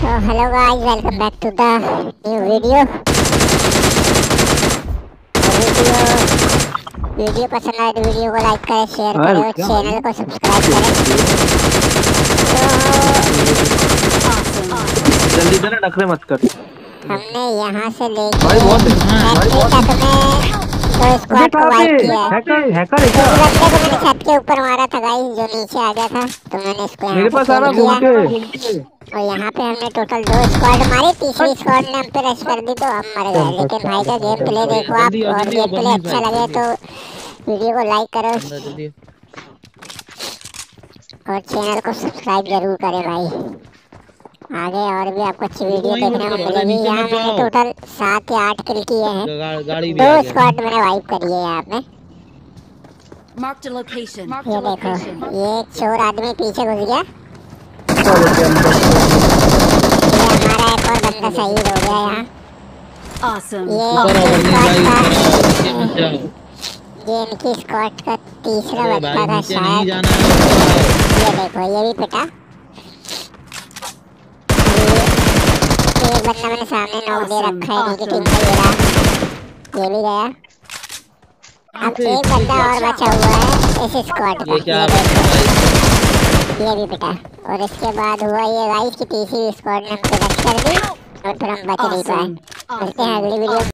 Hello guys, welcome back to the new video. Video video पसंद आए तो video को लाइक करें शेयर करें और चैनल को सब्सक्राइब करें. जल्दी देना नखरे मत कर। हमने यहाँ से लेके भाई बहुत है भाई फैक्ट्री बहुत तक स्क्वाड को वाइप किया। हैकर हैकर है क्या बंदे को मैंने छत के ऊपर मारा था गाइस जो नीचे आ गया था। तो मैंने इसको मेरे पास घूम के और यहाँ पे हमने टोटल दो स्क्वाड मारी। तीसरी स्क्वाड ने हम पे रश कर दी तो हम मर गए। लेकिन भाई का गेम प्ले देखो आप और गेम प्ले अच्छा लगे तो वीडियो को लाइक करो। और चैनल को सब्सक्राइब ज़रूर करें भाई। आगे और भी आपको अच्छी वीडियो देखने को मिलेगी। यहाँ मैंने टोटल सात या आठ किल किए हैं। गा- गाड़ी भी दो स्क्वाड मैंने वाइप करी है यहाँ पे। Marked a location. ये देखो ये चोर आदमी पीछे घुस गया। ये हमारा एक और बंदा शहीद हो गया यहाँ। Awesome. ये ये इनकी स्क्वाड का तीसरा बच्चा था शायद। ये देखो ये भी पिटा। बंदा मैंने सामने नॉक दे रखा है नीचे टीम का ये रहा। ये भी गया। अब एक बंदा और बचा हुआ है इस स्क्वाड का ये क्या बात है भाई। ये भी पिटा और इसके बाद हुआ ये गाइस की तीसरी स्क्वाड ने हमको रश कर दी और फिर हम बच नहीं पाए। मिलते हैं अगली वीडियो